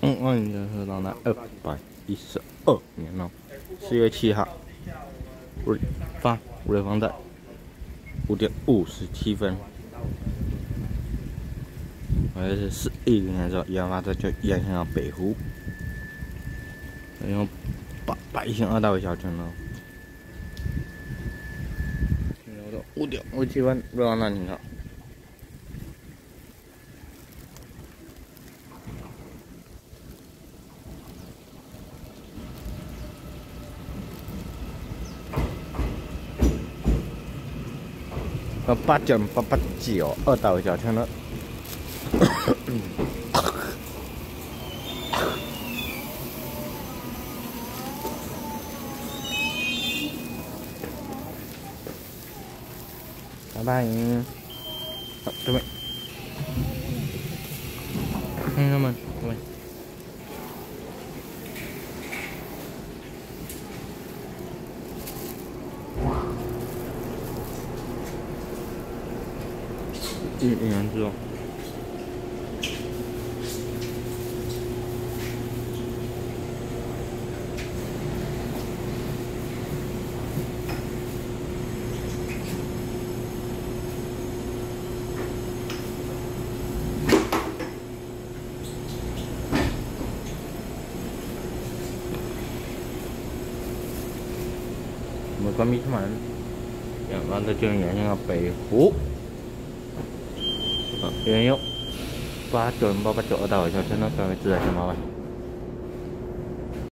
嗯嗯，现在是到那二百一十二年了，四月七号，五点八五点八五点五十七分，也是四亿时候研发的沿线行北湖，还有八百星二大位小城了，五点五十七分，六那零了。呃八点八八九二岛小天了。拜拜，好，准备，朋友们，准备。一年之后。mới ừ, ừ, có mít mặn. Dạ, anh vâng, ta chưa nhận nhưng mà bị hút. 原用，八九、八八九，倒掉，趁它倒掉的时候买。